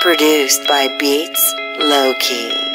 Produced by Beats Low Key.